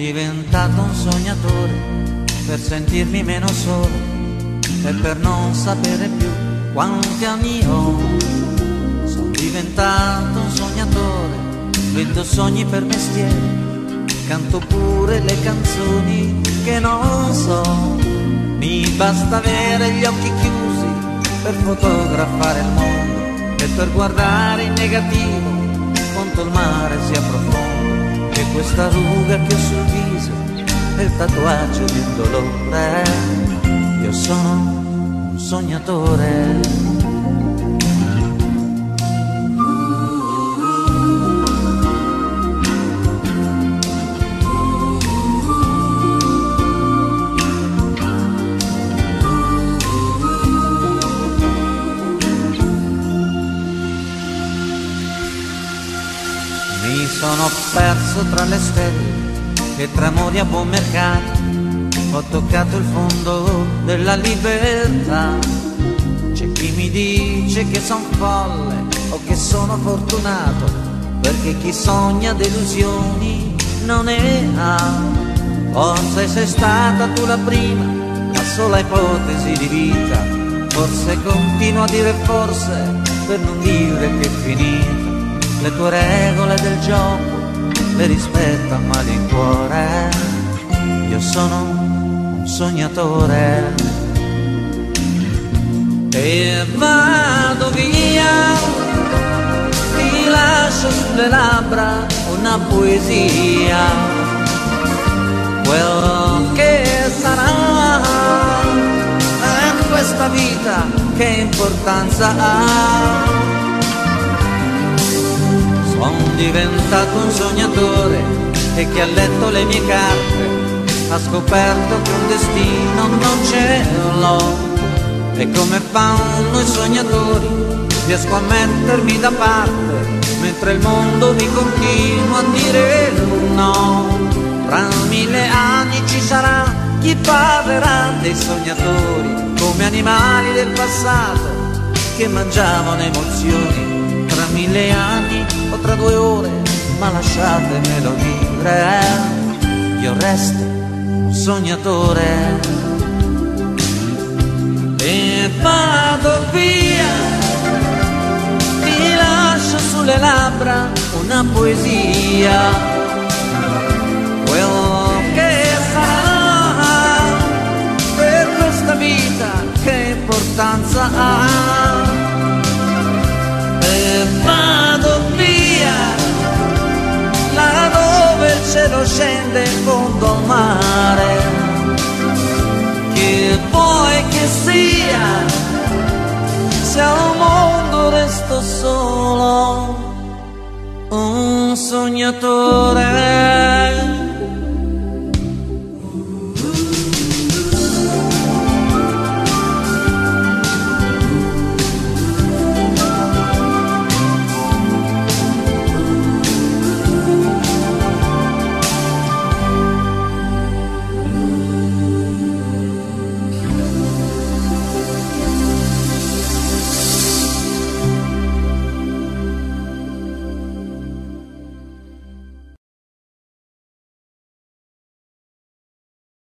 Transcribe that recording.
diventato un sognatore per sentirmi meno solo e per non sapere più quanti anni ho. Sono diventato un sognatore, vendo sogni per mestiere, canto pure le canzoni che non so. Mi basta avere gli occhi chiusi per fotografare il mondo e per guardare in negativo quanto il mare sia profondo questa ruga che ho sul viso è il tatuaggio di un dolore. Io sono un sognatore. Sono perso tra le stelle e tra amori a buon mercato. Ho toccato il fondo della libertà. C'è chi mi dice che son folle o che sono fortunato, perché chi sogna delusioni non ne ha. Forse sei stata tu la prima, la sola ipotesi di vita. Forse continuo a dire forse per non dire che è finita le tue regole del gioco le rispetta a malincuore. Io sono un sognatore e vado via, ti lascio sulle labbra una poesia, quello che sarà è questa vita che importanza ha sono diventato un sognatore e chi ha letto le mie carte ha scoperto che un destino non ce l'ho. E come fanno i sognatori, riesco a mettermi da parte, mentre il mondo mi continua a dire no. Tra mille anni ci sarà chi parlerà dei sognatori, come animali del passato che mangiavano emozioni. Tra mille anni tra due ore, ma lasciatemelo dire, io resto un sognatore. E vado via, ti lascio sulle labbra una poesia, quello che sarà per questa vita che importanza ha. Scende in fondo al mare. Che vuoi che sia, se al mondo resto solo un sognatore.